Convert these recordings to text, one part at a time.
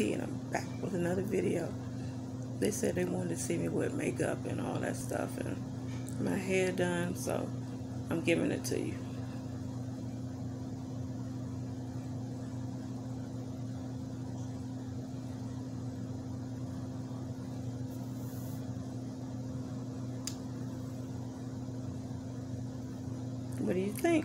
And I'm back with another video. They said they wanted to see me with makeup and all that stuff and my hair done, so I'm giving it to you. What do you think?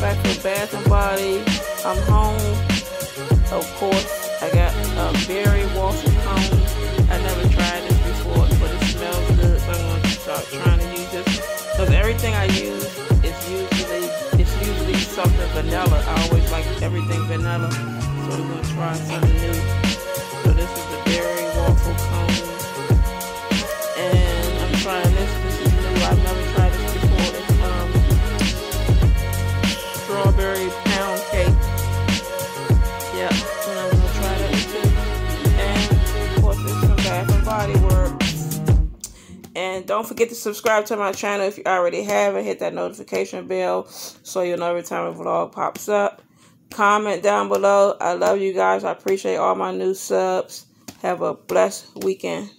Back from Bath and Body. I'm home. Of course, I got a berry waffle cone. I never tried this before, but it smells good, so I'm going to start trying to use this. Because everything I use is usually it's usually something vanilla. I always like everything vanilla, so we're going to try something new. So this is the berry waffle cone, don't forget to subscribe to my channel if you already have and hit that notification bell so you'll know every time a vlog pops up. Comment down below. I love you guys. I appreciate all my new subs. Have a blessed weekend.